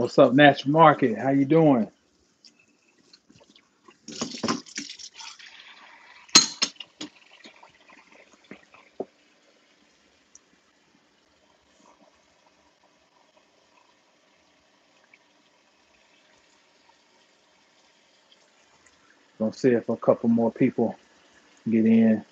What's up, Natural Market? How you doing? Gonna see if a couple more people get in.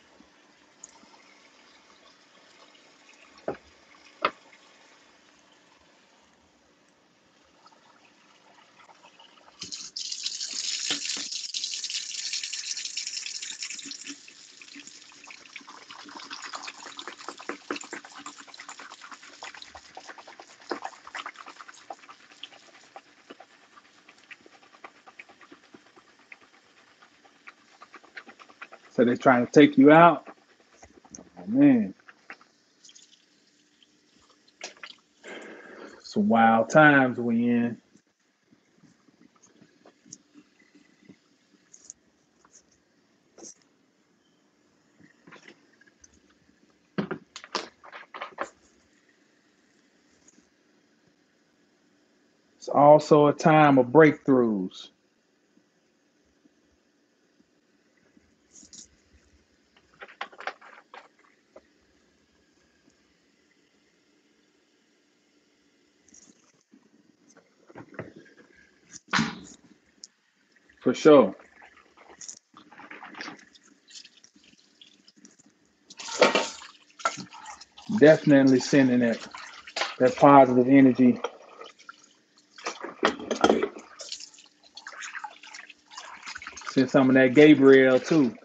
Trying to take you out. Oh, man, some wild times we in. It's also a time of breakthroughs, sure. Definitely sending that that positive energy. Send some of that Gabriel too.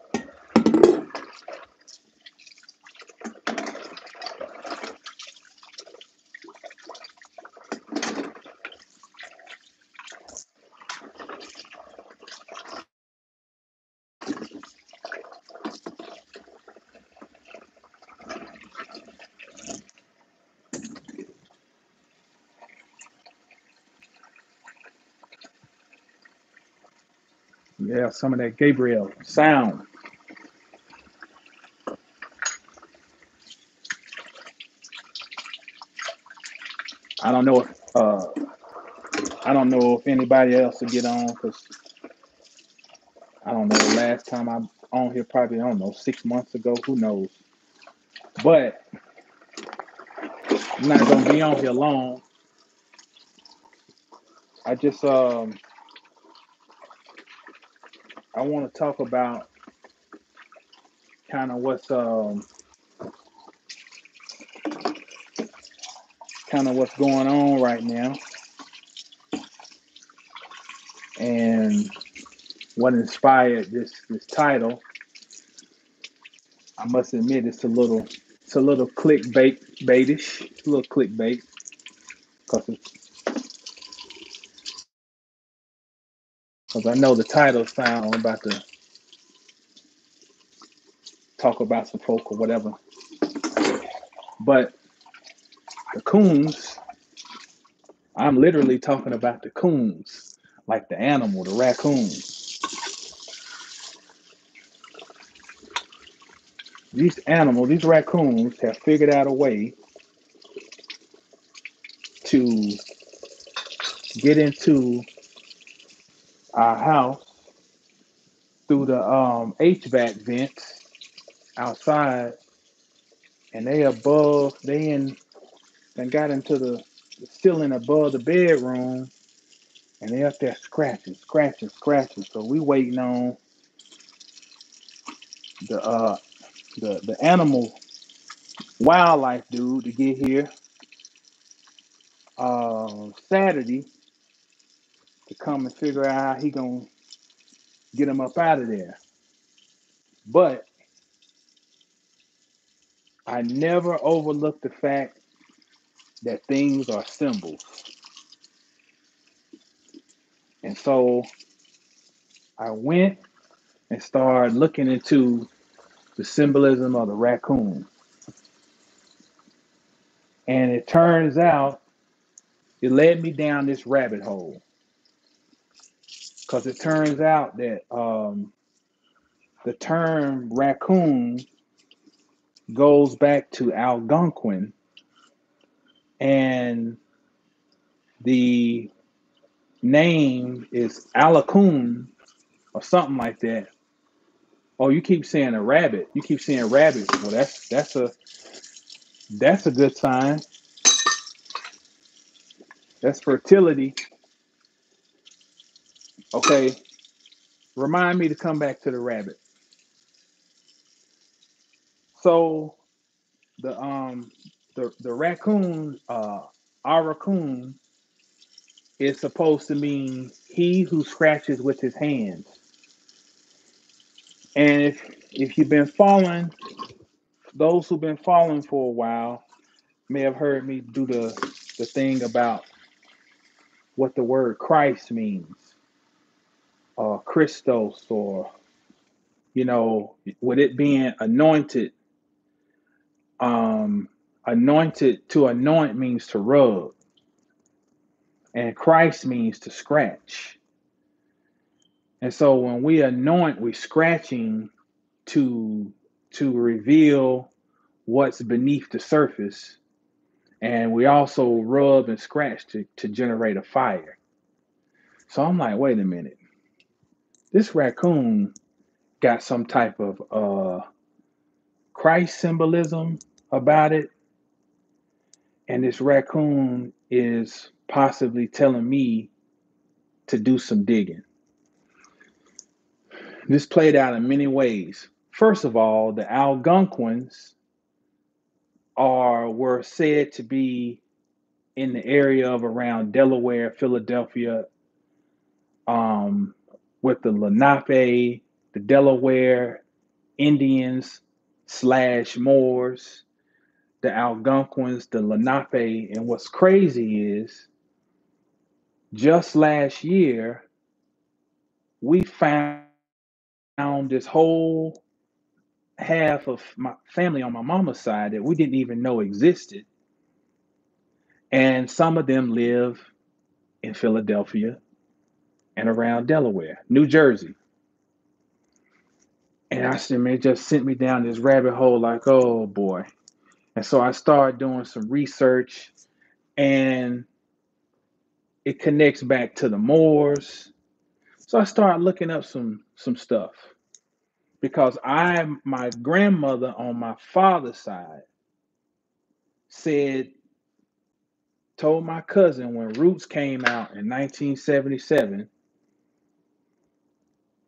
Some of that Gabriel sound. I don't know if uh, I don't know if anybody else will get on because I don't know. The last time I'm on here, probably I don't know, six months ago. Who knows? But I'm not gonna be on here long. I just um I want to talk about kind of what's um kind of what's going on right now and what inspired this this title. I must admit it's a little it's a little clickbait baitish, a little clickbait because because I know the title sound I'm about to talk about some folk or whatever. But the coons, I'm literally talking about the coons, like the animal, the raccoon. These animals, these raccoons have figured out a way to get into our house through the um, HVAC vents outside, and they above, they in, and got into the, the ceiling above the bedroom, and they up there scratching, scratching, scratching. So we waiting on the uh the the animal wildlife dude to get here uh Saturday to come and figure out how he gonna get him up out of there. But I never overlook the fact that things are symbols. And so I went and started looking into the symbolism of the raccoon. And it turns out it led me down this rabbit hole. Because it turns out that um, the term raccoon goes back to Algonquin and the name is Alakun or something like that. Oh, you keep saying a rabbit. You keep saying rabbit. Well, that's that's a that's a good sign. That's fertility. Okay, remind me to come back to the rabbit. So the um the the raccoon uh our raccoon is supposed to mean he who scratches with his hands. And if if you've been following, those who've been following for a while may have heard me do the the thing about what the word Christ means, or Christos, or you know, with it being anointed. Um, anointed to anoint means to rub, and Christ means to scratch. And so when we anoint, we're scratching to to reveal what's beneath the surface. And we also rub and scratch to, to generate a fire. So I'm like, wait a minute. This raccoon got some type of uh Christ symbolism about it. And this raccoon is possibly telling me to do some digging. This played out in many ways. First of all, the Algonquins are were said to be in the area of around Delaware, Philadelphia, um, with the Lenape, the Delaware Indians slash Moors, the Algonquins, the Lenape, and what's crazy is just last year we found this whole half of my family on my mama's side that we didn't even know existed. And some of them live in Philadelphia and around Delaware, New Jersey. And I said, man, just sent me down this rabbit hole like, oh boy. And so I started doing some research and it connects back to the Moors. So I started looking up some some stuff because I my grandmother on my father's side said told my cousin when Roots came out in 1977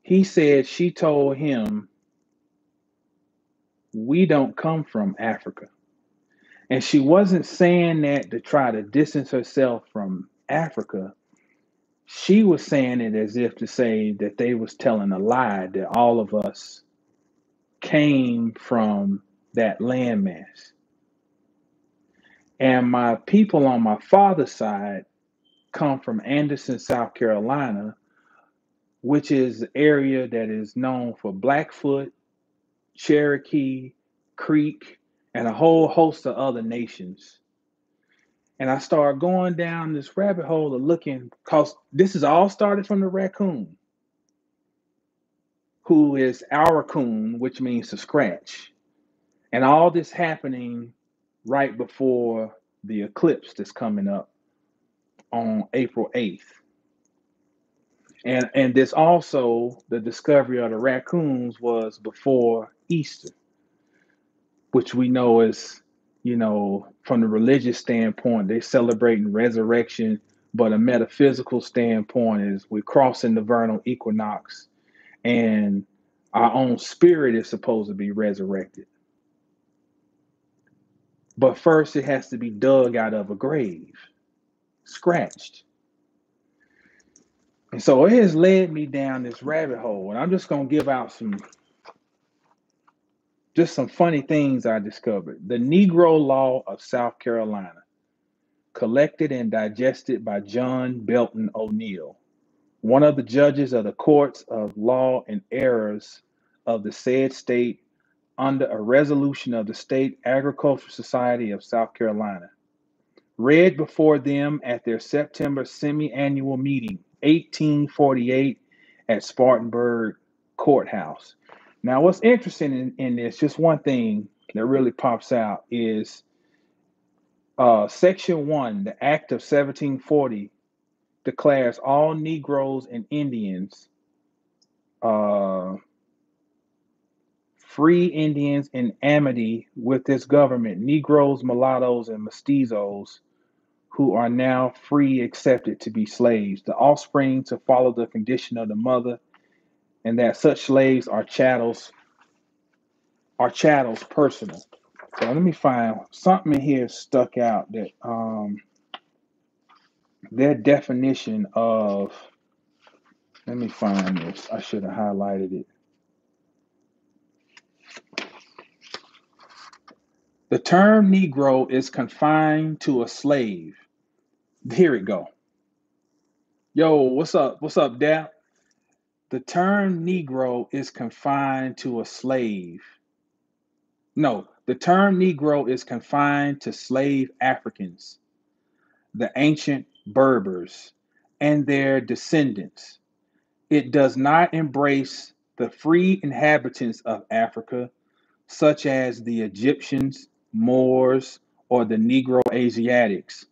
he said she told him we don't come from Africa and she wasn't saying that to try to distance herself from Africa she was saying it as if to say that they was telling a lie that all of us came from that landmass. And my people on my father's side come from Anderson, South Carolina, which is area that is known for Blackfoot, Cherokee, Creek, and a whole host of other nations. And I started going down this rabbit hole of looking, because this is all started from the raccoon, who is our coon, which means to scratch. And all this happening right before the eclipse that's coming up on April 8th. And and this also the discovery of the raccoons was before Easter, which we know is, you know, from the religious standpoint, they're celebrating resurrection, but a metaphysical standpoint is we're crossing the vernal equinox and our own spirit is supposed to be resurrected. But first, it has to be dug out of a grave, scratched. And so it has led me down this rabbit hole. And I'm just going to give out some, just some funny things I discovered. The Negro Law of South Carolina, collected and digested by John Belton O'Neall, one of the judges of the courts of law and errors of the said state under a resolution of the State Agricultural Society of South Carolina, read before them at their September semi annual meeting, 1848, at Spartanburg Courthouse. Now, what's interesting in, in this, just one thing that really pops out is uh, Section 1, the Act of 1740, declares all Negroes and Indians, uh, free Indians in amity with this government, Negroes, mulattoes, and mestizos, who are now free accepted to be slaves, the offspring to follow the condition of the mother, and that such slaves are chattels, are chattels personal. So let me find something in here stuck out that um their definition of let me find this. I should have highlighted it. The term Negro is confined to a slave. Here it go. Yo, what's up? What's up, Dad? The term Negro is confined to a slave. No, the term Negro is confined to slave Africans, the ancient Berbers, and their descendants. It does not embrace the free inhabitants of Africa, such as the Egyptians, Moors, or the Negro Asiatics,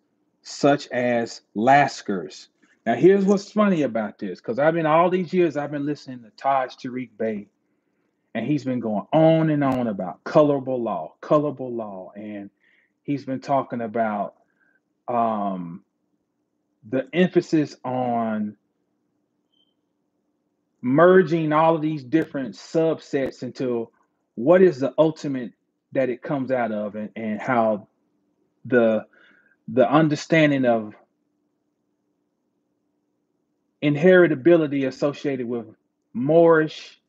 such as Lascars. Now, here's what's funny about this, because I've been all these years I've been listening to Taj Tariq Bey, and he's been going on and on about colorable law, colorable law, and he's been talking about um, the emphasis on merging all of these different subsets into what is the ultimate that it comes out of and, and how the the understanding of inheritability associated with Moorish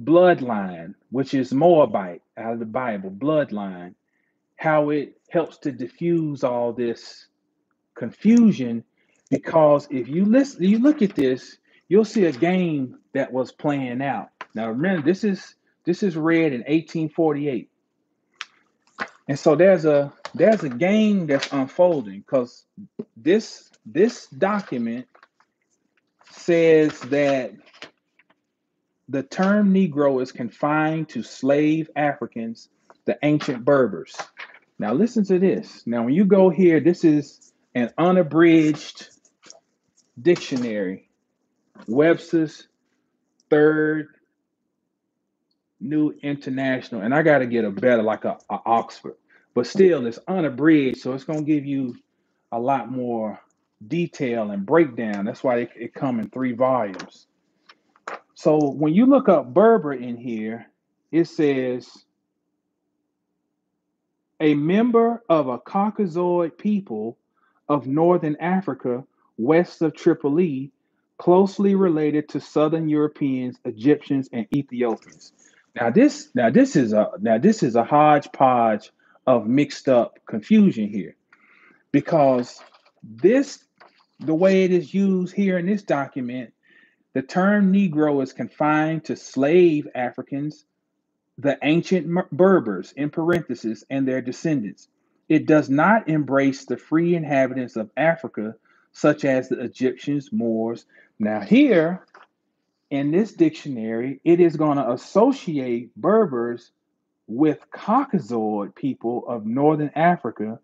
bloodline, which is Moabite out of the Bible, bloodline, how it helps to diffuse all this confusion because if you listen you look at this, you'll see a game that was playing out. Now remember this is this is read in 1848. And so there's a there's a game that's unfolding because this this document says that the term Negro is confined to slave Africans, the ancient Berbers. Now listen to this. Now when you go here, this is an unabridged dictionary, Webster's third New International, and I got to get a better, like a, a Oxford, but still it's unabridged, so it's gonna give you a lot more detail and breakdown. That's why it, it come in three volumes. So when you look up Berber in here, it says a member of a Caucasoid people of northern Africa, west of Tripoli, closely related to southern Europeans, Egyptians, and Ethiopians. Now this now this is a now this is a hodgepodge of mixed up confusion here. Because this the way it is used here in this document the term negro is confined to slave africans the ancient berbers in parentheses and their descendants. It does not embrace the free inhabitants of africa such as the egyptians moors. Now here in this dictionary, it is going to associate Berbers with Caucasoid people of northern Africa,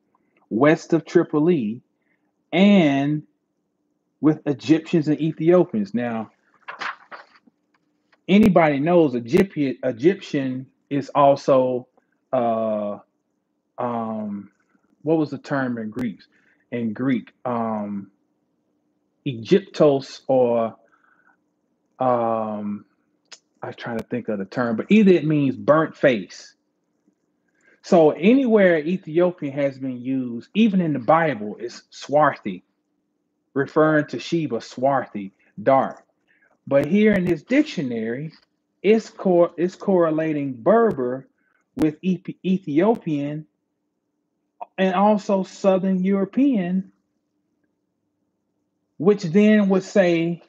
west of Tripoli, and with Egyptians and Ethiopians. Now, anybody knows Egyptian Egyptian is also uh um what was the term in Greek? In Greek, um Egyptos or um I was trying to think of the term, but either it means burnt face. So anywhere Ethiopian has been used, even in the Bible, is swarthy, referring to Sheba, swarthy, dark. But here in this dictionary, it's cor- it's correlating Berber with Eth- Ethiopian and also Southern European, which then would say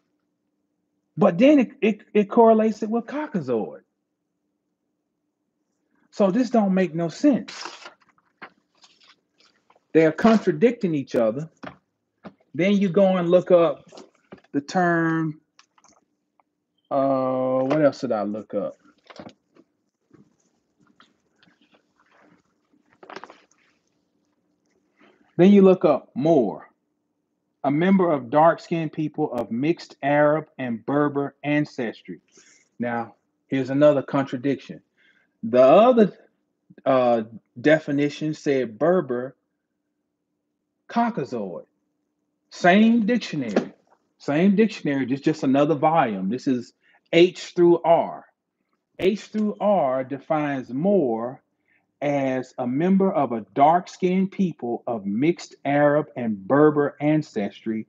but then it, it, it correlates it with Caucasoid. So this don't make no sense. They're contradicting each other. Then you go and look up the term. Uh, what else did I look up? Then you look up more. A member of dark skinned people of mixed Arab and Berber ancestry. Now, here's another contradiction. The other uh, definition said Berber Caucasoid. Same dictionary, same dictionary, just just another volume. This is H through R. H through R defines Moor as a member of a dark skinned people of mixed Arab and Berber ancestry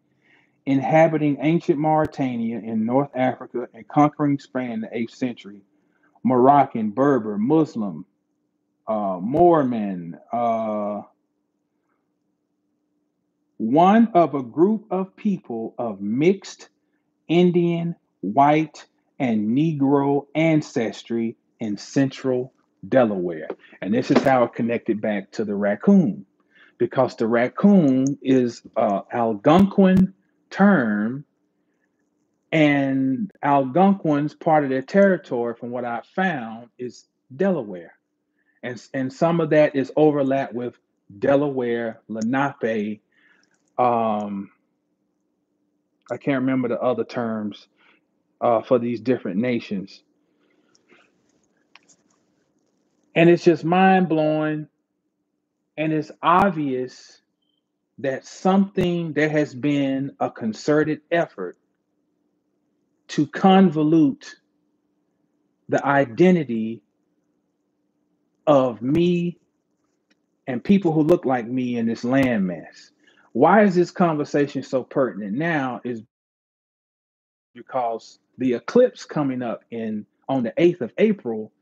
inhabiting ancient Mauritania in North Africa and conquering Spain in the 8th century. Moroccan, Berber, Muslim, uh, Mormon, uh, one of a group of people of mixed Indian, white, and Negro ancestry in central Delaware. And this is how it connected back to the raccoon, because the raccoon is a Algonquin term, and Algonquins, part of their territory, from what I found, is Delaware. And, and some of that is overlap with Delaware, Lenape, um, I can't remember the other terms uh, for these different nations. And it's just mind blowing. And it's obvious that something, there has been a concerted effort to convolute the identity of me and people who look like me in this landmass. Why is this conversation so pertinent now? Is because the eclipse coming up in on the 8th of April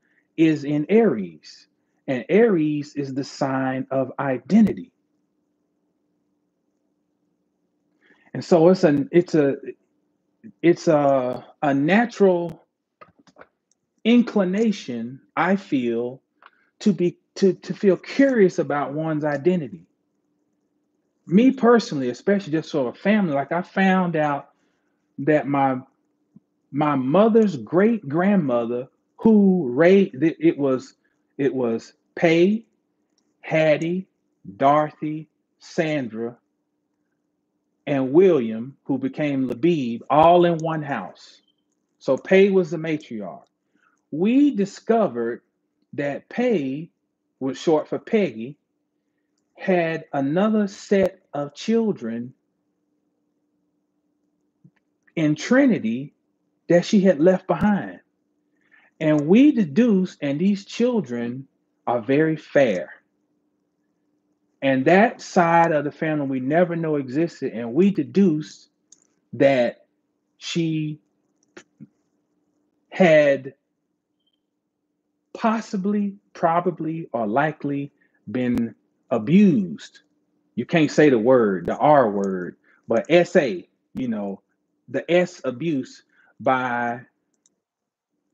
is in Aries. And Aries is the sign of identity. And so it's a it's a it's a a natural inclination, I feel, to be to, to feel curious about one's identity. Me personally, especially just sort of family, like I found out that my my mother's great grandmother who raised it, was it was Pay, Hattie, Dorothy, Sandra, and William, who became Labib, all in one house. So Pay was the matriarch. We discovered that Pay, was short for Peggy, had another set of children in Trinity that she had left behind. And we deduce, and these children are very fair. And that side of the family we never know existed. And we deduced that she had possibly, probably, or likely been abused. You can't say the word, the R word, but SA, you know, the S abuse by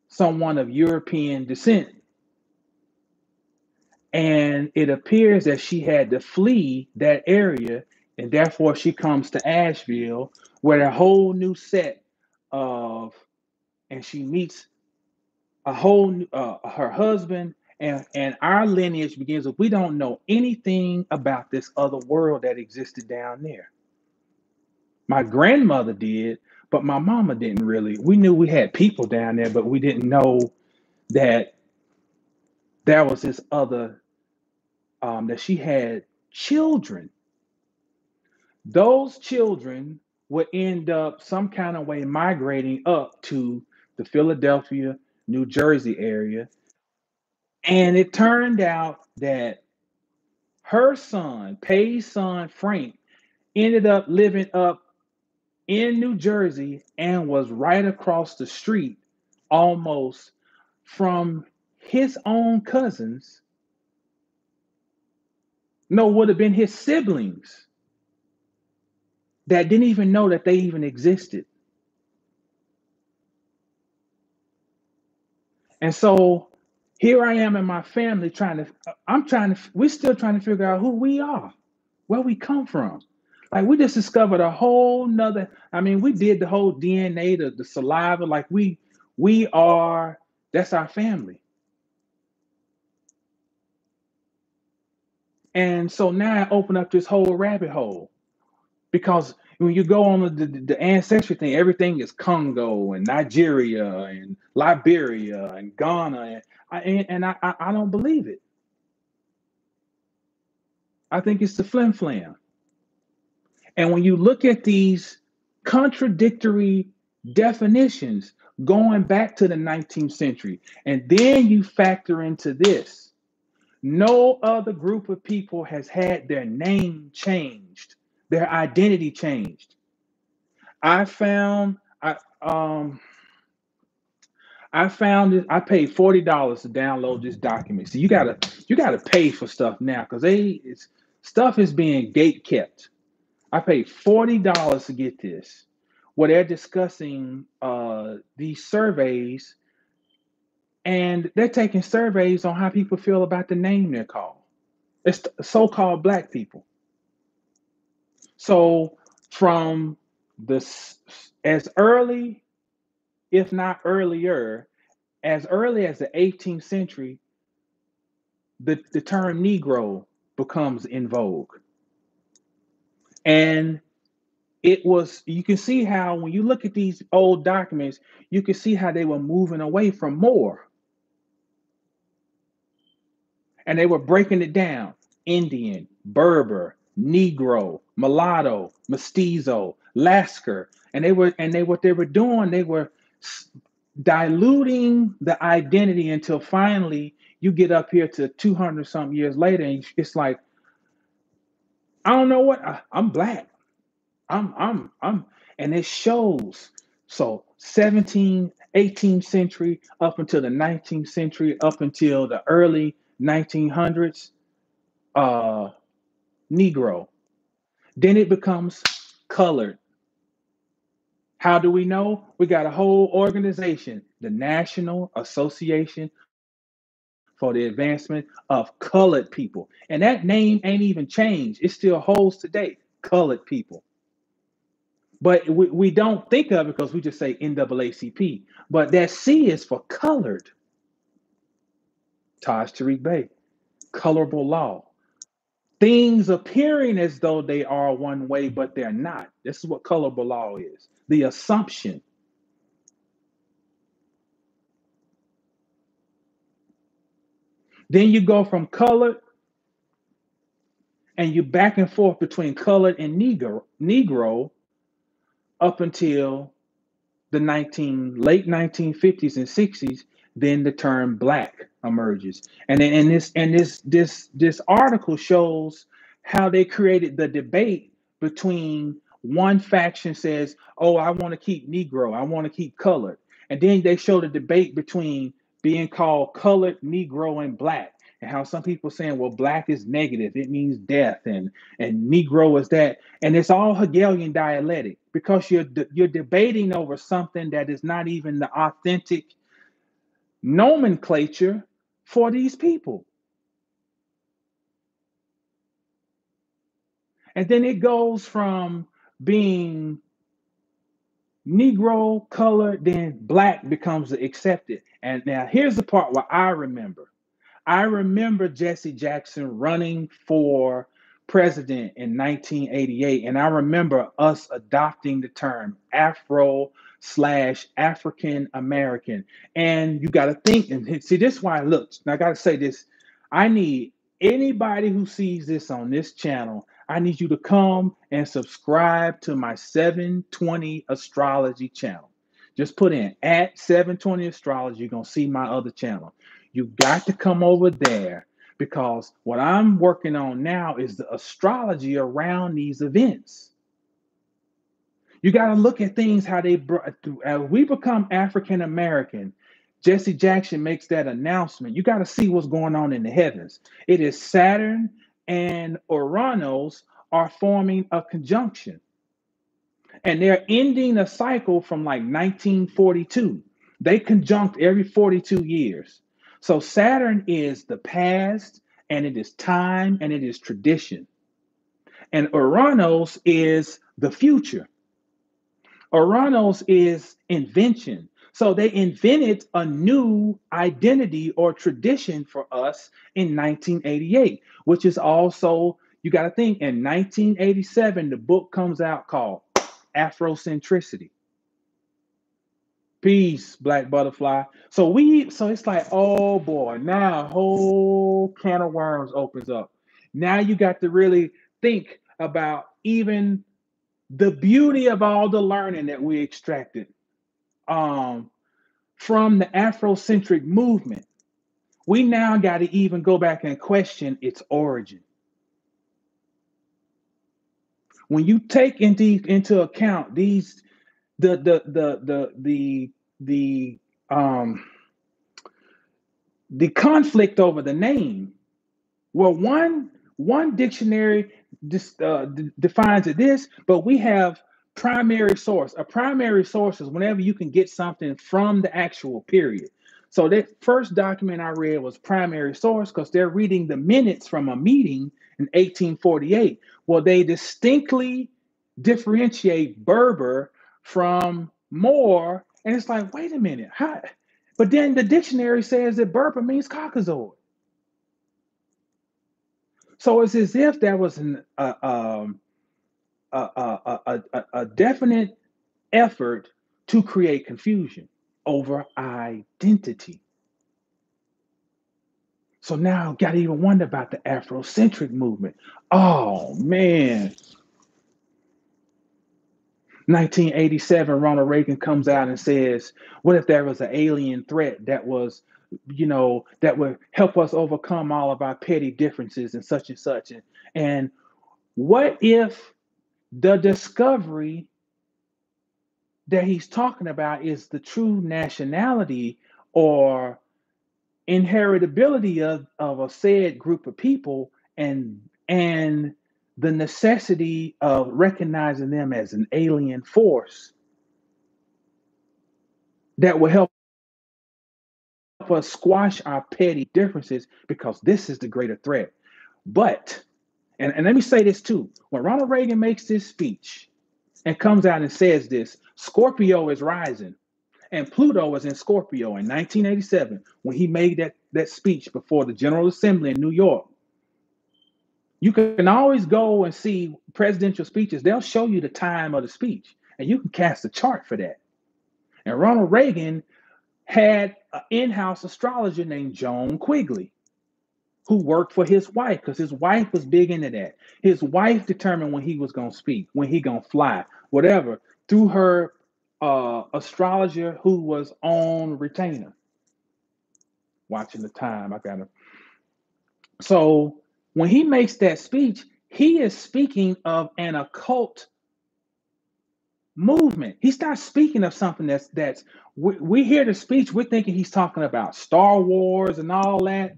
someone of European descent. And it appears that she had to flee that area, and therefore she comes to Asheville, where a whole new set of, and she meets a whole uh, her husband, and and our lineage begins with we don't know anything about this other world that existed down there. My grandmother did, but my mama didn't really. We knew we had people down there, but we didn't know that there was this other um, that she had children. Those children would end up some kind of way migrating up to the Philadelphia, New Jersey area. And it turned out that her son, Pay's son, Frank, ended up living up in New Jersey and was right across the street almost from his own cousins. No, would have been his siblings that didn't even know that they even existed. And so here I am in my family trying to, I'm trying to, we're still trying to figure out who we are, where we come from. Like we just discovered a whole nother, I mean, we did the whole DNA, the, the saliva, like we, we are, that's our family. And so now I open up this whole rabbit hole because when you go on the, the, the ancestry thing, everything is Congo and Nigeria and Liberia and Ghana, and I and, and I, I I don't believe it. I think it's the flim flam. And when you look at these contradictory definitions going back to the 19th century, and then you factor into this, no other group of people has had their name changed, their identity changed. I found I um I found it. I paid forty dollars to download this document. So you gotta you gotta pay for stuff now because they it's stuff is being gate kept. I paid forty dollars to get this. Where they're discussing uh, these surveys, and they're taking surveys on how people feel about the name they're called. It's so-called black people. So from this as early, if not earlier, as early as the 18th century, the, the term Negro becomes in vogue. And it was, you can see how when you look at these old documents, you can see how they were moving away from Moor. And they were breaking it down Indian, Berber, Negro, mulatto, mestizo, Lascar. And they were, and they, what they were doing, they were diluting the identity until finally you get up here to 200 something years later and it's like i don't know what I, i'm black. I'm i'm i'm and it shows. So 17 18th century up until the 19th century up until the early 1900s uh negro. Then it becomes colored. How do we know? We got a whole organization, the National Association for the Advancement of Colored People. And that name ain't even changed. It still holds today, colored people. But we, we don't think of it because we just say NAACP. But that C is for colored. Taj Tariq Bey, colorable law. Things appearing as though they are one way, but they're not. This is what colorable law is the assumption. Then you go from colored and you back and forth between colored and negro, negro up until the 19 late 1950s and 60s then the term black emerges and then and this and this this this article shows how they created the debate between one faction says, "Oh, I want to keep Negro. I want to keep colored," and then they show the debate between being called colored, Negro, and black, and how some people saying, "Well, black is negative; it means death," and and Negro is that, and it's all Hegelian dialectic because you're you're debating over something that is not even the authentic nomenclature for these people. And then it goes from being Negro, colored, then black becomes accepted. And now here's the part where I remember. I remember Jesse Jackson running for president in 1988, and I remember us adopting the term Afro slash African American. And you got to think and see this is why look. I got to say this. I need anybody who sees this on this channel I need you to come and subscribe to my 720 astrology channel. Just put in at 720 astrology. You're going to see my other channel. You got to come over there because what I'm working on now is the astrology around these events. You got to look at things how they brought as we become African American. Jesse Jackson makes that announcement. You got to see what's going on in the heavens. It is Saturn and Uranus are forming a conjunction. And they're ending a cycle from like 1942. They conjunct every 42 years. So Saturn is the past, and it is time, and it is tradition. And Uranus is the future. Uranus is invention. So they invented a new identity or tradition for us in 1988, which is also, you got to think, in 1987, the book comes out called Afrocentricity. Peace, black butterfly. So we so it's like, oh boy, now a whole can of worms opens up. Now you got to really think about even the beauty of all the learning that we extracted um, from the Afrocentric movement. We now got to even go back and question its origin. When you take into, into account these the the the the the the um the conflict over the name. Well, one one dictionary dis, uh, d- defines it this, but we have primary source. A primary source is whenever you can get something from the actual period. So that first document I read was primary source because they're reading the minutes from a meeting in 1848. Well, they distinctly differentiate Berber from Moor, and it's like, wait a minute, how? But then the dictionary says that Berber means Caucasoid. So it's as if there was an, uh, um, a, a, a, a, definite effort to create confusion over identity. So now got to even wonder about the Afrocentric movement. Oh man. 1987, Ronald Reagan comes out and says, What if there was an alien threat that was, you know, that would help us overcome all of our petty differences and such and such? And, and what if the discovery that he's talking about is the true nationality or inheritability of, of a said group of people and and the necessity of recognizing them as an alien force that will help us squash our petty differences because this is the greater threat. But, and, and let me say this too when Ronald Reagan makes this speech and comes out and says this, Scorpio is rising. And Pluto was in Scorpio in 1987 when he made that, that speech before the General Assembly in New York. You can always go and see presidential speeches. They'll show you the time of the speech, and you can cast a chart for that. And Ronald Reagan had an in-house astrologer named Joan Quigley, who worked for his wife because his wife was big into that. His wife determined when he was going to speak, when he going to fly, whatever, through her uh, astrologer who was on retainer. Watching the time, I got to. So when he makes that speech, he is speaking of an occult movement. He's not speaking of something that's that's we, we hear the speech, we're thinking he's talking about Star Wars and all that,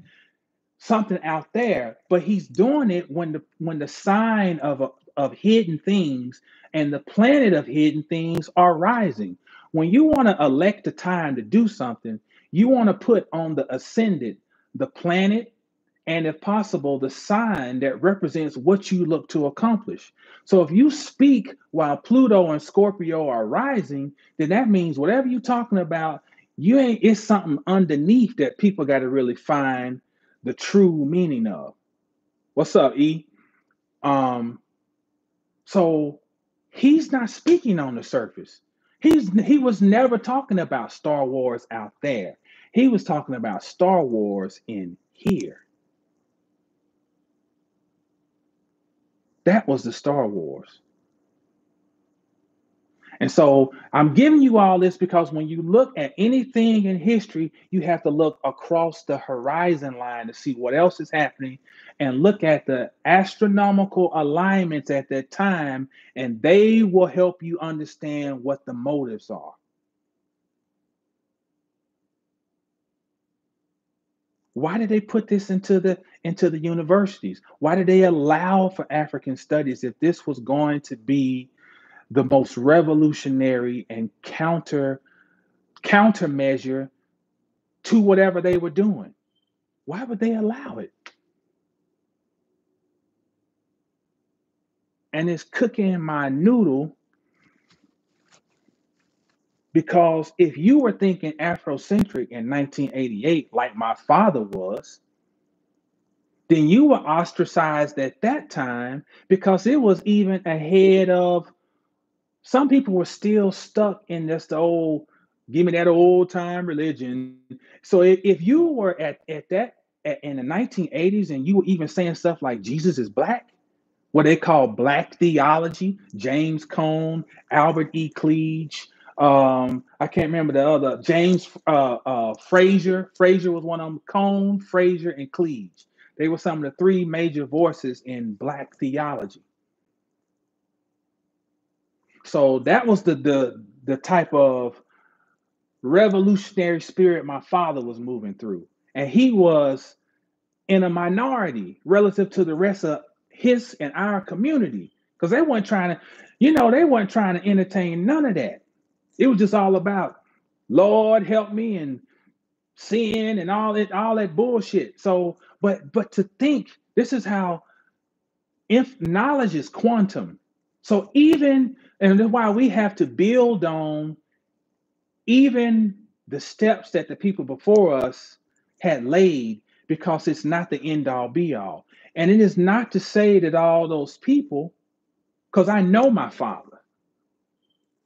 something out there. But he's doing it when the when the sign of a, of hidden things and the planet of hidden things are rising. When you want to elect a time to do something, you want to put on the ascendant the planet and if possible, the sign that represents what you look to accomplish. So if you speak while Pluto and Scorpio are rising, then that means whatever you're talking about, you ain't it's something underneath that people got to really find the true meaning of. What's up, E? Um, so he's not speaking on the surface. He's he was never talking about Star Wars out there. He was talking about Star Wars in here. That was the Star Wars. And so I'm giving you all this because when you look at anything in history, you have to look across the horizon line to see what else is happening and look at the astronomical alignments at that time, and they will help you understand what the motives are. Why did they put this into the into the universities? Why did they allow for African studies if this was going to be the most revolutionary and counter countermeasure to whatever they were doing? Why would they allow it? And it's cooking my noodle because if you were thinking Afrocentric in 1988, like my father was, then you were ostracized at that time because it was even ahead of Some people were still stuck in this the old, give me that old time religion. So if, if you were at, at that at, in the 1980s and you were even saying stuff like Jesus is black, what they call black theology, James Cone, Albert E. Cleage, um, I can't remember the other, James uh, uh, was one of them, Cone, Frazier, and Cleage. They were some of the three major voices in black theology. So that was the the the type of revolutionary spirit my father was moving through. And he was in a minority relative to the rest of his and our community. Because they weren't trying to, you know, they weren't trying to entertain none of that. It was just all about, Lord help me and sin and all that, all that bullshit. So, but but to think this is how if knowledge is quantum. So even and that's why we have to build on even the steps that the people before us had laid because it's not the end all be all. And it is not to say that all those people, because I know my father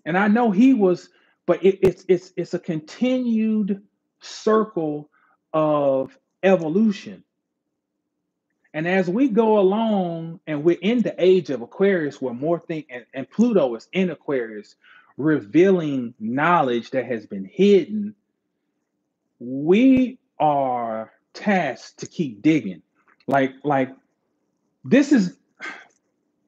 and I know he was, but it, it's it's it's a continued circle of evolution. And as we go along and we're in the age of Aquarius where more things and, and Pluto is in Aquarius, revealing knowledge that has been hidden, we are tasked to keep digging. Like, like this is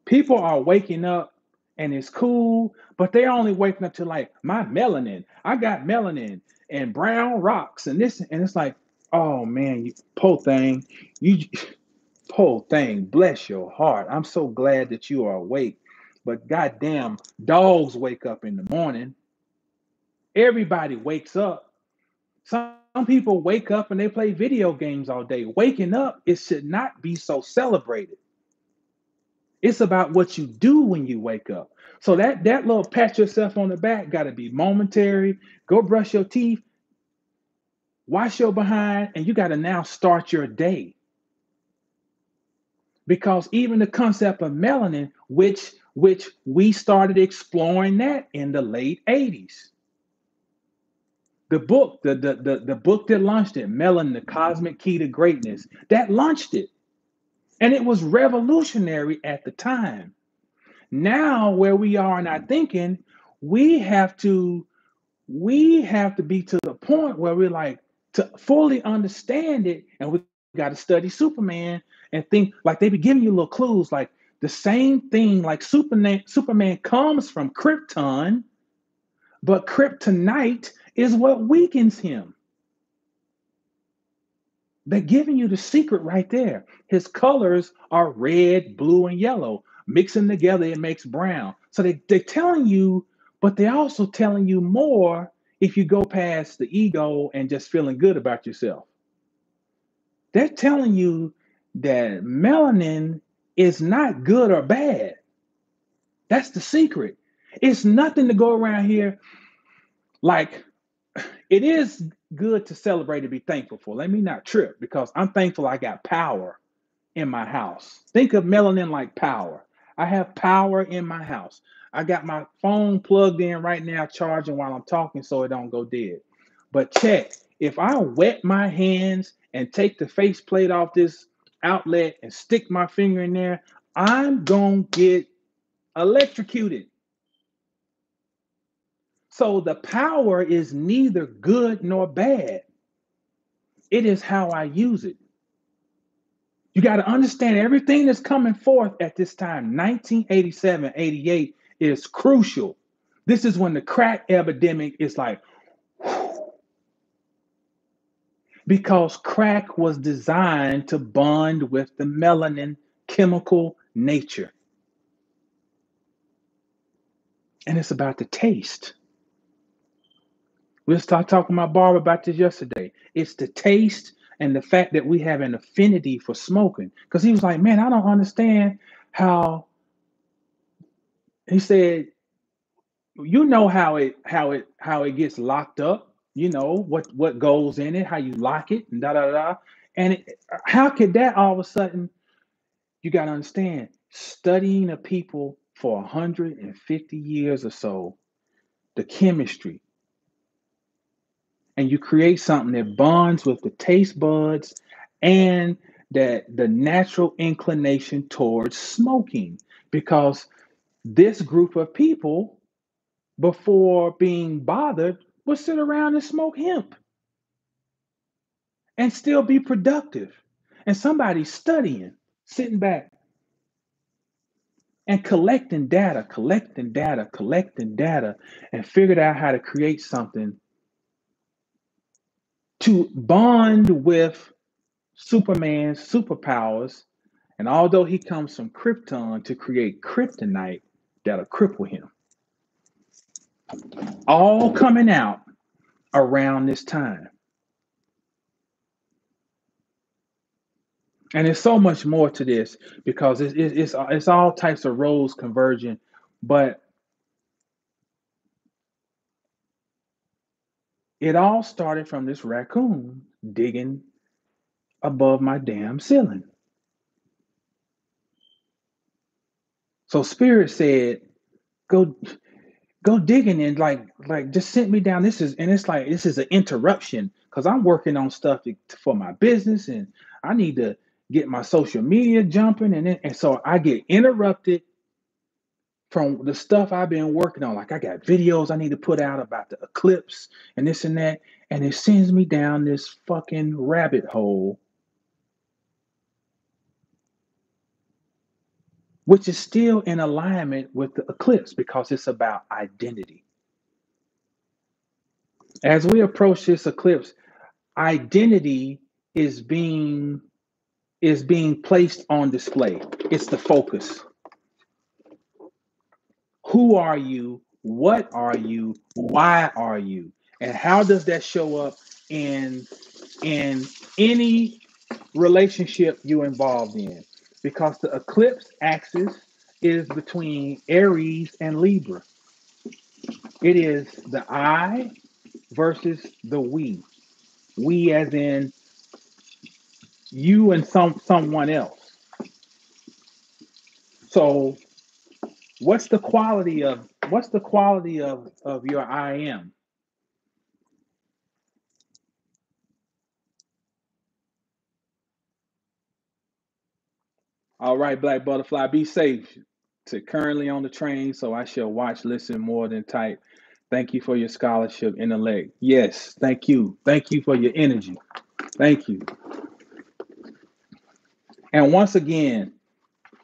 people are waking up and it's cool, but they're only waking up to like my melanin. I got melanin and brown rocks and this, and it's like, oh man, you poor thing, you poor thing, bless your heart. I'm so glad that you are awake. But goddamn, dogs wake up in the morning. Everybody wakes up. Some, some people wake up and they play video games all day. Waking up, it should not be so celebrated. It's about what you do when you wake up. So that that little pat yourself on the back got to be momentary. Go brush your teeth, wash your behind, and you got to now start your day. Because even the concept of melanin, which which we started exploring that in the late 80s. The book, the, the, the, the book that launched it, Melanin, the Cosmic Key to Greatness, that launched it. And it was revolutionary at the time. Now, where we are in our thinking, we have to we have to be to the point where we're like to fully understand it, and we got to study Superman and think like they be giving you little clues, like the same thing, like Superman. Superman comes from Krypton, but kryptonite is what weakens him. They're giving you the secret right there. His colors are red, blue, and yellow. Mixing together, it makes brown. So they, they're telling you, but they're also telling you more if you go past the ego and just feeling good about yourself. They're telling you that melanin is not good or bad. That's the secret. It's nothing to go around here like it is good to celebrate and be thankful for. Let me not trip because I'm thankful I got power in my house. Think of melanin like power. I have power in my house. I got my phone plugged in right now, charging while I'm talking so it don't go dead. But check, if I wet my hands and take the faceplate off this outlet and stick my finger in there, I'm going to get electrocuted. So the power is neither good nor bad. It is how I use it. You got to understand everything that's coming forth at this time, 1987, 88, is crucial. This is when the crack epidemic is like, because crack was designed to bond with the melanin chemical nature. And it's about the taste. We started talking about Barb about this yesterday. It's the taste and the fact that we have an affinity for smoking. Because he was like, man, I don't understand how he said, you know how it how it how it gets locked up you know what what goes in it, how you lock it, and da da da. And it, how could that all of a sudden? You got to understand studying a people for 150 years or so the chemistry and you create something that bonds with the taste buds and that the natural inclination towards smoking because this group of people before being bothered would sit around and smoke hemp and still be productive and somebody studying sitting back and collecting data collecting data collecting data and figured out how to create something to bond with Superman's superpowers. And although he comes from Krypton to create kryptonite that'll cripple him, all coming out around this time. And there's so much more to this because it's, it's, it's, it's all types of roles converging. But it all started from this raccoon digging above my damn ceiling. So spirit said, go go digging and like like just sent me down. This is and it's like this is an interruption because I'm working on stuff to, for my business and I need to get my social media jumping and then, and so I get interrupted from the stuff I've been working on. Like I got videos I need to put out about the eclipse and this and that, and it sends me down this fucking rabbit hole which is still in alignment with the eclipse because it's about identity. As we approach this eclipse, identity is being is being placed on display. It's the focus. Who are you? What are you? Why are you? And how does that show up in in any relationship you involved in? Because the eclipse axis is between Aries and Libra. It is the I versus the we. We as in you and some someone else. So what's the quality of what's the quality of of your I am? All right, Black Butterfly, be safe. To currently on the train, so I shall watch, listen more than type. Thank you for your scholarship, intellect. Yes, thank you. Thank you for your energy. Thank you. And once again,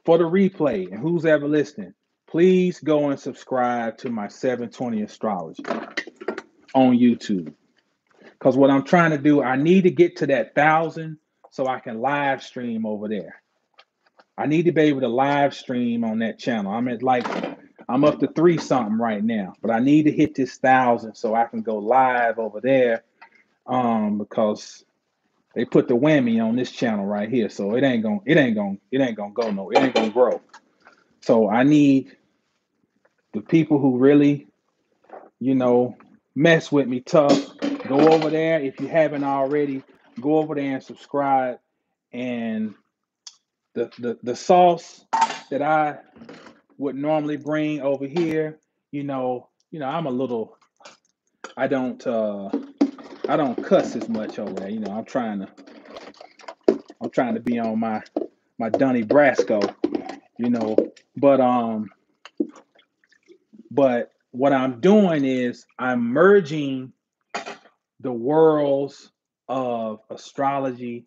for the replay, and who's ever listening, please go and subscribe to my 720 astrology on YouTube. Because what I'm trying to do, I need to get to that thousand so I can live stream over there. I need to be able to live stream on that channel. I'm at like I'm up to three something right now, but I need to hit this thousand so I can go live over there. Um, because they put the whammy on this channel right here, so it ain't gonna, it ain't gonna, it ain't gonna go no, it ain't gonna grow. So I need the people who really, you know, mess with me tough. Go over there if you haven't already. Go over there and subscribe and the, the the sauce that I would normally bring over here, you know, you know, I'm a little I don't uh I don't cuss as much over there. You know, I'm trying to I'm trying to be on my my Donnie Brasco, you know. But um but what I'm doing is I'm merging the worlds of astrology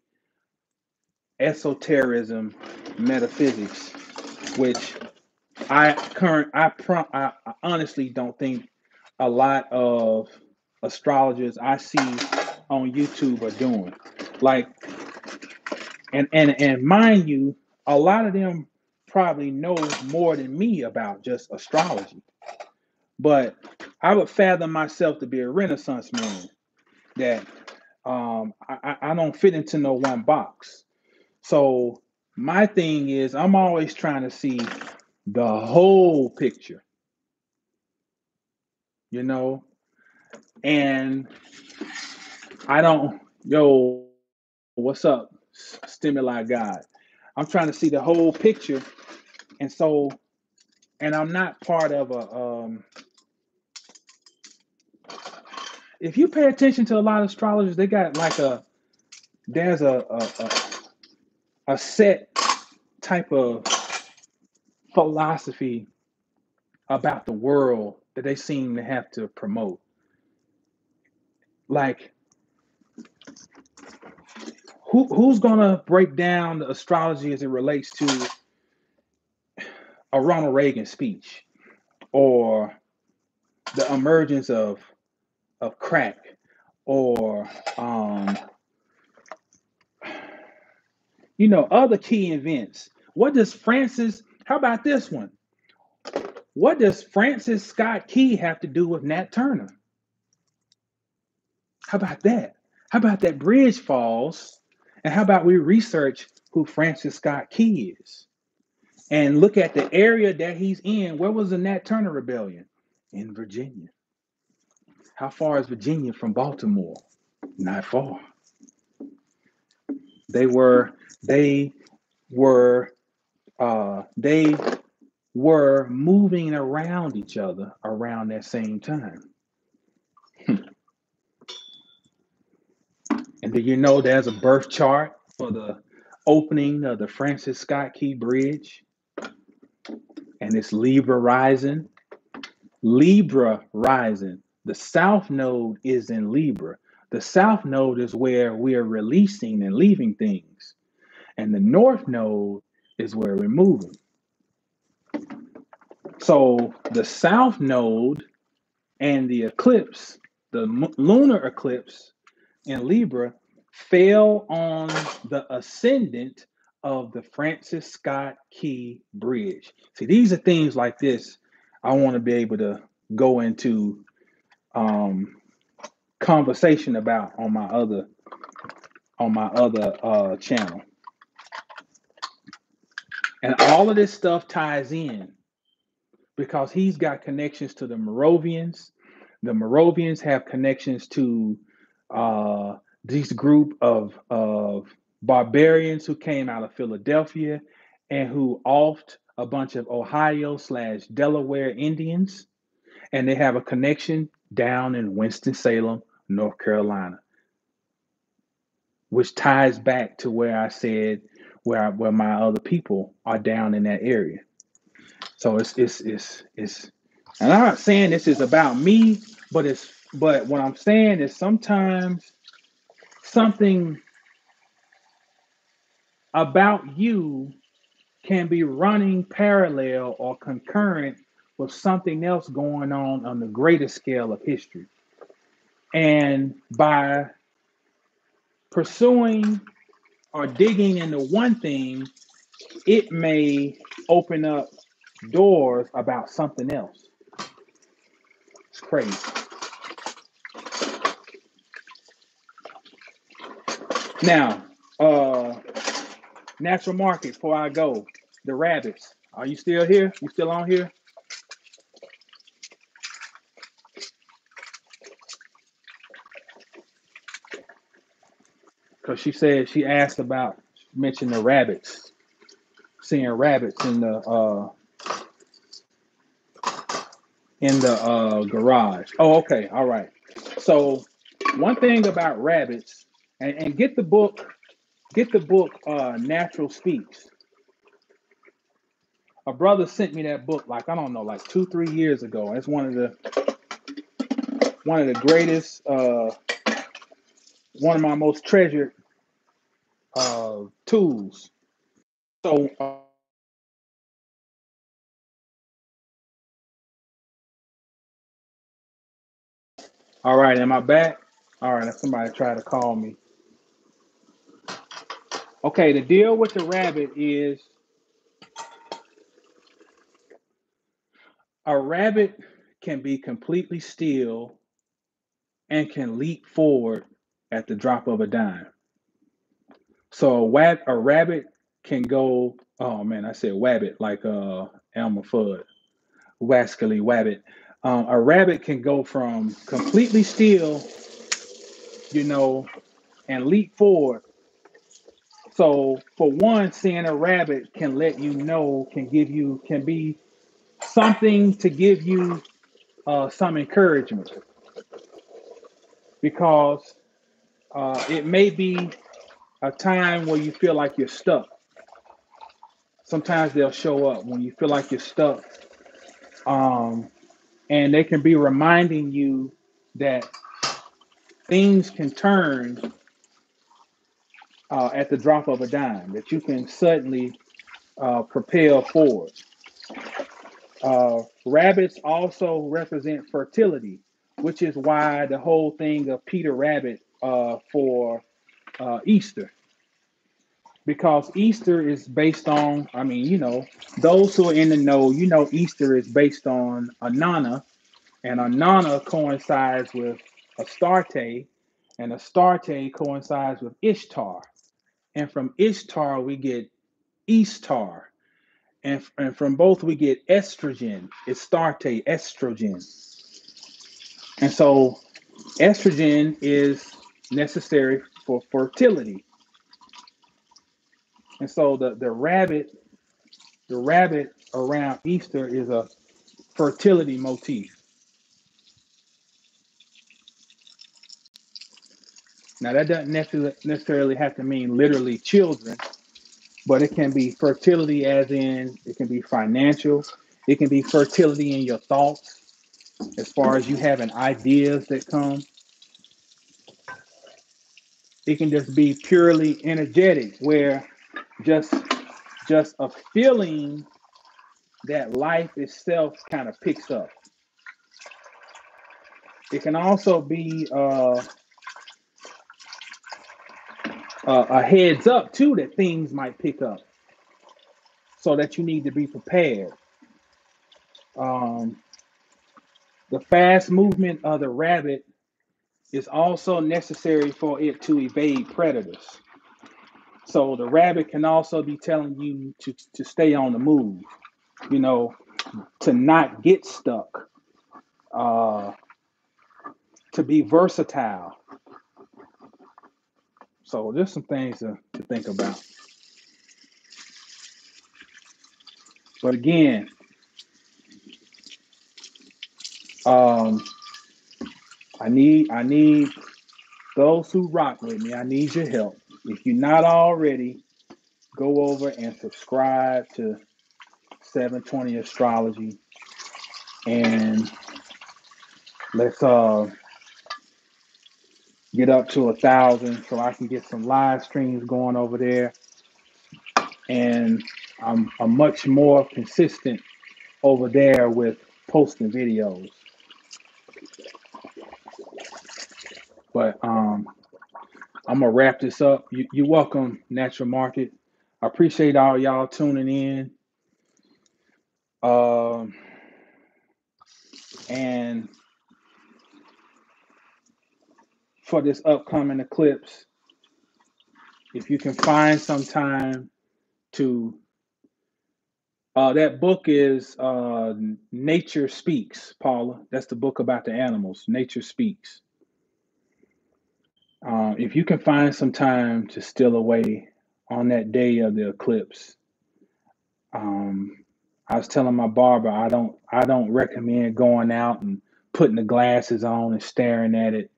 esotericism, metaphysics, which I current I, pro, I, I honestly don't think a lot of astrologers I see on YouTube are doing. Like, and and and mind you, a lot of them probably know more than me about just astrology. But I would fathom myself to be a Renaissance man. That um, I, I don't fit into no one box. So my thing is I'm always trying to see the whole picture. You know? And I don't yo, what's up? Stimuli God. I'm trying to see the whole picture. And so and I'm not part of a. Um, if you pay attention to a lot of astrologers, they got like a there's a a, a, a set type of philosophy about the world that they seem to have to promote. Like who who's gonna break down the astrology as it relates to a Ronald Reagan speech or the emergence of of crack or um, you know other key events. What does Francis? How about this one? What does Francis Scott Key have to do with Nat Turner? How about that? How about that bridge falls? And how about we research who Francis Scott Key is and look at the area that he's in? Where was the Nat Turner Rebellion? In Virginia. How far is Virginia from Baltimore? Not far. They were they were uh they were moving around each other around that same time. And do you know there's a birth chart for the opening of the Francis Scott Key Bridge? And it's Libra rising. Libra rising. The South Node is in Libra. The South Node is where we are releasing and leaving things. And the North Node is where we're moving. So the South Node and the eclipse, the lunar eclipse in Libra, fell on the ascendant of the Francis Scott Key Bridge. See, these are things like this I want to be able to go into um, conversation about on my other on my other uh, channel. And all of this stuff ties in because he's got connections to the Moravians. The Moravians have connections to uh, this group of, of barbarians who came out of Philadelphia and who offed a bunch of Ohio slash Delaware Indians. And they have a connection down in Winston-Salem, North Carolina, which ties back to where I said where I, where my other people are down in that area. So it's it's it's it's and I'm not saying this is about me, but it's but what I'm saying is sometimes something about you can be running parallel or concurrent with something else going on on the greater scale of history. And by pursuing or digging into one thing, it may open up doors about something else. It's crazy. Now, uh natural market before I go. The rabbits. Are you still here? You still on here? Because she said she asked about mentioned the rabbits, seeing rabbits in the uh in the uh garage. Oh, okay, all right. So one thing about rabbits, and, and get the book Get the book uh Nature Speaks. A brother sent me that book like I don't know, like two, three years ago. It's one of the one of the greatest uh one of my most treasured uh tools. So uh, all right, am I back? All right, somebody tried to call me. Okay, the deal with the rabbit is a rabbit can be completely still and can leap forward at the drop of a dime. So a, wab- a rabbit can go, oh man, I said wabbit like uh Elmer Fudd, wascally wabbit. Um, a rabbit can go from completely still, you know, and leap forward. So for one, seeing a rabbit can let you know, can give you, can be something to give you uh, some encouragement. Because uh, it may be a time where you feel like you're stuck. Sometimes they'll show up when you feel like you're stuck, um, and they can be reminding you that things can turn uh, at the drop of a dime, that you can suddenly uh, propel forward. Uh, rabbits also represent fertility, which is why the whole thing of Peter Rabbit uh, for uh, Easter, because Easter is based on, I mean, you know, those who are in the know, you know, Easter is based on Inanna, and Inanna coincides with Astarte, and Astarte coincides with Ishtar. And from Ishtar, we get Eastar. And, and from both, we get estrogen, Astarte, estrogen. And so, estrogen is necessary for fertility. And so, the, the rabbit, the rabbit around Easter is a fertility motif. Now, that doesn't necessarily necessarily have to mean literally children, but it can be fertility, as in it can be financial, it can be fertility in your thoughts, as far as you having ideas that come. It can just be purely energetic, where just just a feeling that life itself kind of picks up. It can also be uh, uh, a heads up too that things might pick up, so that you need to be prepared. Um, the fast movement of the rabbit is also necessary for it to evade predators. So the rabbit can also be telling you to, to stay on the move, you know, to not get stuck, uh, to be versatile. So there's some things to, to think about. But again, um, I need I need those who rock with me. I need your help. If you're not already, go over and subscribe to 720 Astrology and let's uh get up to a thousand so I can get some live streams going over there. And I'm, I'm much more consistent over there with posting videos. But um, I'm gonna wrap this up. You, you're welcome, Natural Market. I appreciate all y'all tuning in. Um, and for this upcoming eclipse, if you can find some time to uh, that book is uh, Nature Speaks, Paula. That's the book about the animals. Nature Speaks. Uh, if you can find some time to steal away on that day of the eclipse, um, I was telling my barber I don't I don't recommend going out and putting the glasses on and staring at it.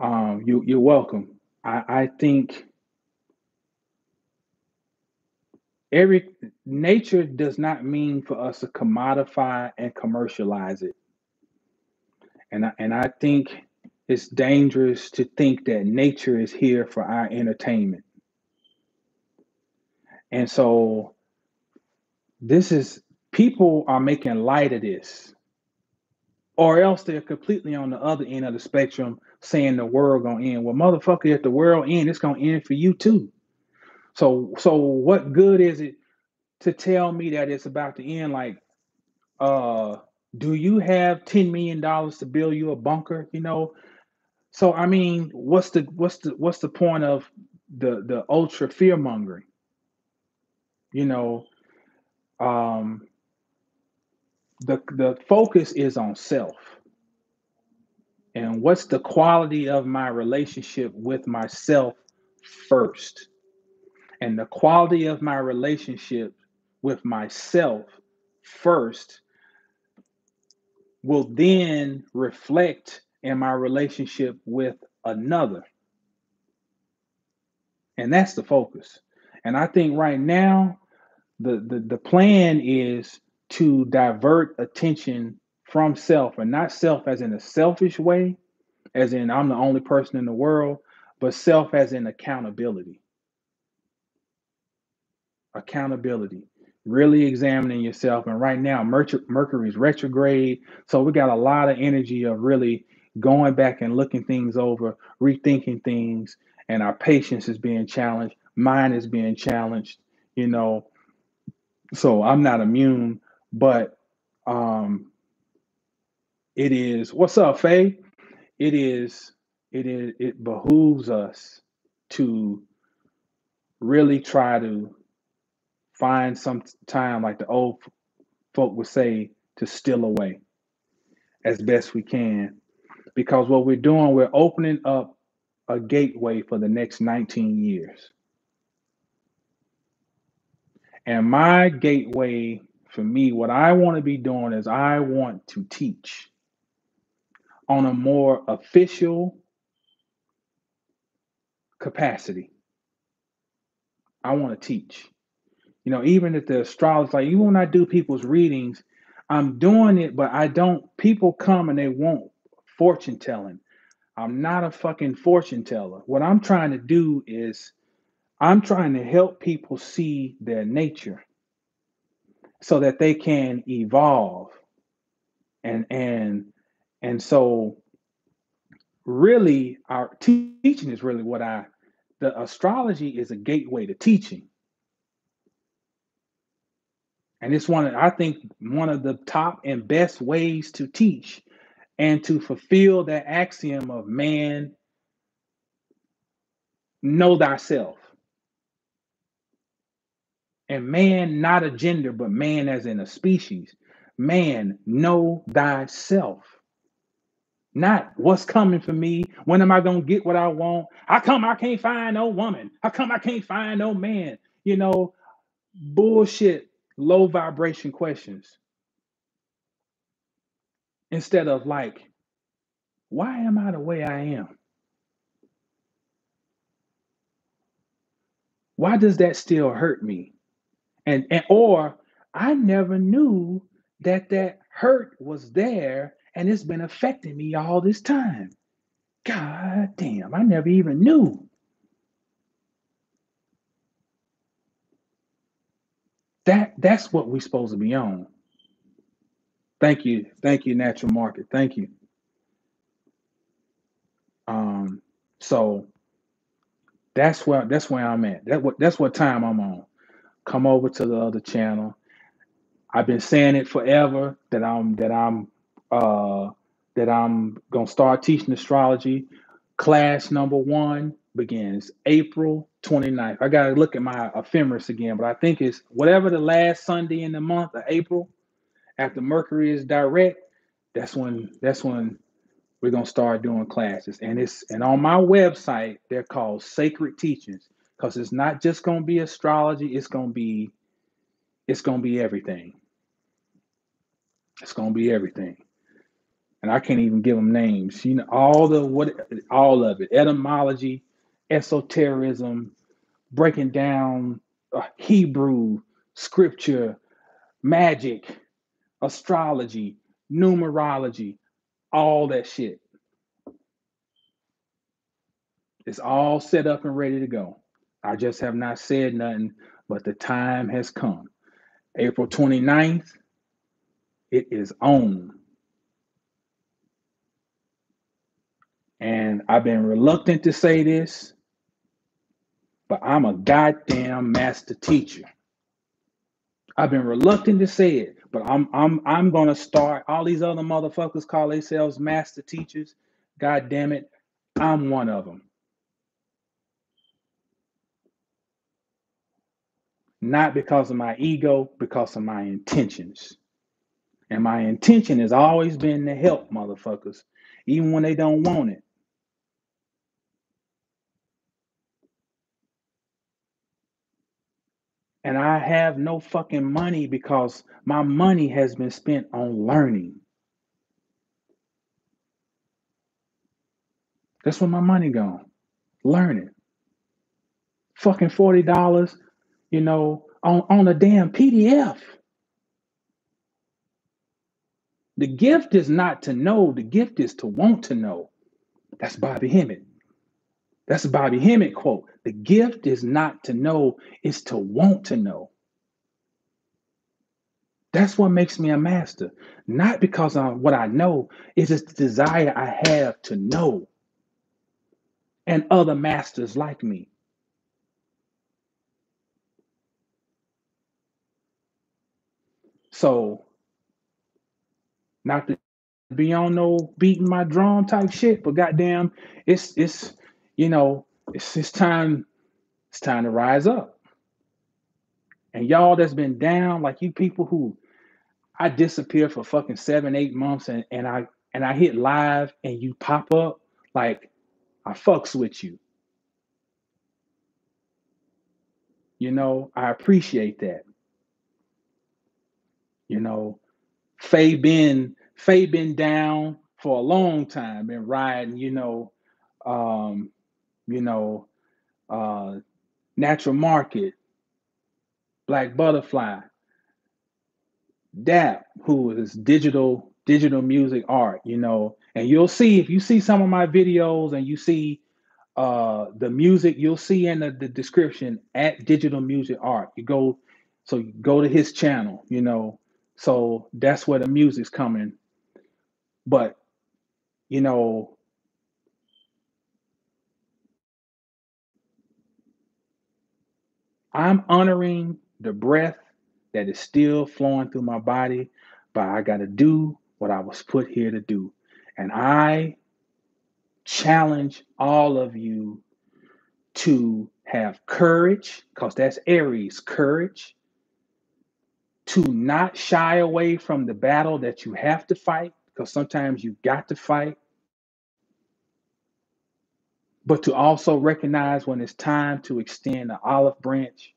Um, you you're welcome. I, I think every nature does not mean for us to commodify and commercialize it. And I, and I think it's dangerous to think that nature is here for our entertainment. And so this is people are making light of this, or else they're completely on the other end of the spectrum saying the world gonna end. Well, motherfucker, if the world end, it's gonna end for you too. So so what good is it to tell me that it's about to end? Like, uh, do you have ten million dollars to build you a bunker? You know, so I mean, what's the what's the what's the point of the the ultra fear mongering? You know, um, the the focus is on self and what's the quality of my relationship with myself first, and the quality of my relationship with myself first will then reflect in my relationship with another. And that's the focus. And I think right now, the, the, the plan is to divert attention from self and not self as in a selfish way, as in I'm the only person in the world, but self as in accountability. Accountability. Really examining yourself. And right now, Mercury's retrograde. So we got a lot of energy of really going back and looking things over, rethinking things, and our patience is being challenged. Mine is being challenged, you know. So I'm not immune, but um it is what's up, Faye? It is it is it behooves us to really try to find some time like the old folk would say to steal away as best we can because what we're doing we're opening up a gateway for the next 19 years and my gateway for me what i want to be doing is i want to teach on a more official capacity. I want to teach. You know, even if the astrology, like even when I do people's readings, I'm doing it, but I don't. People come and they want fortune telling. I'm not a fucking fortune teller. What I'm trying to do is I'm trying to help people see their nature so that they can evolve and and and so really our teaching is really what I the astrology is a gateway to teaching. And it's one of, I think one of the top and best ways to teach and to fulfill that axiom of man know thyself. And man, not a gender, but man as in a species. Man, know thyself. Not what's coming for me. When am I gonna get what I want? How come I can't find no woman? How come I can't find no man? You know, bullshit, low vibration questions. Instead of like, why am I the way I am? Why does that still hurt me? And and or I never knew that that hurt was there and it's been affecting me all this time. God damn, I never even knew. That that's what we're supposed to be on. Thank you. Thank you, natural market. Thank you. Um, so that's where that's where I'm at. That what that's what time I'm on. Come over to the other channel. I've been saying it forever that I'm that I'm uh, that I'm to start teaching astrology. Class number one begins April 29th. I got to look at my ephemeris again, but I think it's whatever the last Sunday in the month of April after Mercury is direct. That's when that's when we're gonna start doing classes, and it's and on my website they're called Sacred Teachings because it's not just gonna be astrology. It's gonna be it's gonna be everything. It's gonna be everything and I can't even give them names. You know, all the what, all of it, etymology, esotericism, breaking down uh, Hebrew scripture, magic, astrology, numerology, all that shit. It's all set up and ready to go. I just have not said nothing, but the time has come. April 29th, it is on. And I've been reluctant to say this, but I'm a goddamn master teacher. I've been reluctant to say it, but I'm I'm I'm gonna start. All these other motherfuckers call themselves master teachers. God damn it, I'm one of them. Not because of my ego, because of my intentions. And my intention has always been to help motherfuckers, even when they don't want it. And I have no fucking money because my money has been spent on learning. That's where my money gone. Learning. Fucking $40, you know, on, on a damn PDF. The gift is not to know, the gift is to want to know. That's Bobby Hemmitt. That's a Bobby Hemmitt quote. The gift is not to know, it's to want to know. That's what makes me a master. Not because of what I know, it's just the desire I have to know and other masters like me. So, not to be on no beating my drum type shit, but goddamn, it's it's you know, it's it's time, it's time to rise up. And y'all that's been down, like you people who I disappear for fucking seven, eight months and, and I and I hit live and you pop up, like I fucks with you. You know, I appreciate that. You know, Faye been Faye been down for a long time, been riding, you know, um, you know, uh natural market, black butterfly, DAP, who is digital digital music art, you know, and you'll see if you see some of my videos and you see uh the music, you'll see in the, the description at digital music art. You go so you go to his channel, you know. So that's where the music's coming. But you know, I'm honoring the breath that is still flowing through my body, but I got to do what I was put here to do. And I challenge all of you to have courage, because that's Aries, courage, to not shy away from the battle that you have to fight, because sometimes you got to fight, but to also recognize when it's time to extend the olive branch.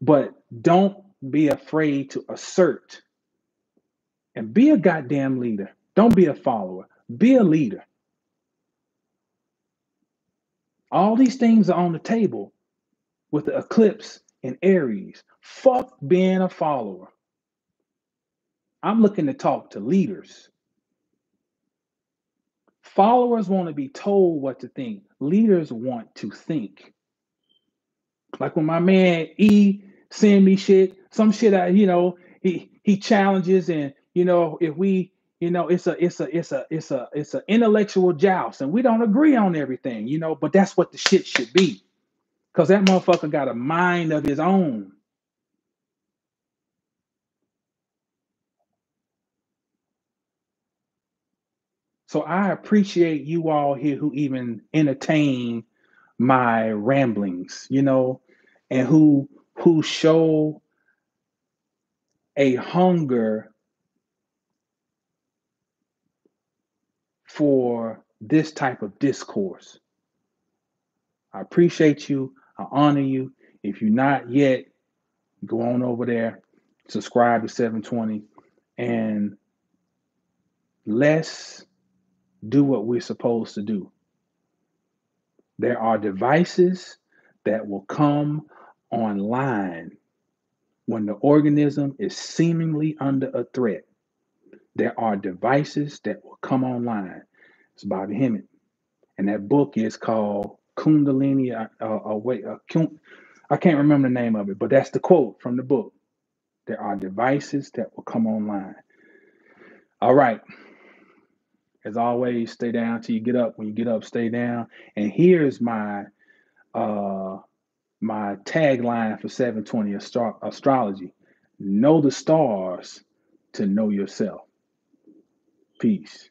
But don't be afraid to assert and be a goddamn leader. Don't be a follower, be a leader. All these things are on the table with the eclipse in Aries. Fuck being a follower. I'm looking to talk to leaders. Followers want to be told what to think. Leaders want to think. Like when my man E send me shit, some shit I, you know, he he challenges and you know, if we, you know, it's a it's a it's a it's a it's an intellectual joust and we don't agree on everything, you know, but that's what the shit should be. Cause that motherfucker got a mind of his own. So I appreciate you all here who even entertain my ramblings, you know, and who who show a hunger for this type of discourse. I appreciate you. I honor you. If you're not yet, go on over there, subscribe to 720, and let's do what we're supposed to do. There are devices that will come online when the organism is seemingly under a threat. There are devices that will come online. It's Bobby Hemmitt. And that book is called Kundalini. Uh, uh, uh, wait, uh, I can't remember the name of it, but that's the quote from the book. There are devices that will come online. All right. As always, stay down till you get up. When you get up, stay down. And here's my uh my tagline for 720 astro- astrology. Know the stars to know yourself. Peace.